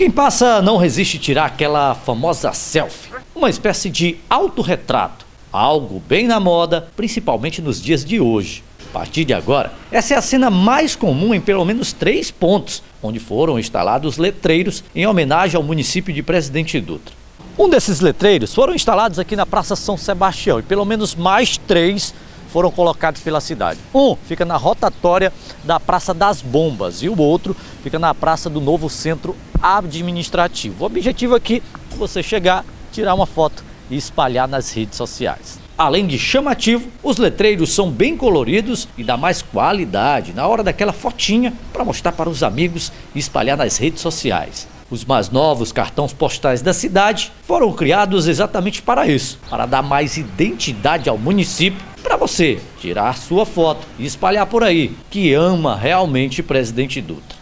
Quem passa não resiste tirar aquela famosa selfie, uma espécie de autorretrato, algo bem na moda, principalmente nos dias de hoje. A partir de agora, essa é a cena mais comum em pelo menos três pontos, onde foram instalados letreiros em homenagem ao município de Presidente Dutra. Um desses letreiros foram instalados aqui na Praça São Sebastião e pelo menos mais três foram colocados pela cidade. Um fica na rotatória da Praça das Bombas e o outro fica na Praça do Novo Centro Administrativo. O objetivo aqui é você chegar, tirar uma foto e espalhar nas redes sociais. Além de chamativo, os letreiros são bem coloridos e dá mais qualidade na hora daquela fotinha para mostrar para os amigos e espalhar nas redes sociais. Os mais novos cartões postais da cidade foram criados exatamente para isso, para dar mais identidade ao município, para você tirar sua foto e espalhar por aí que ama realmente Presidente Dutra.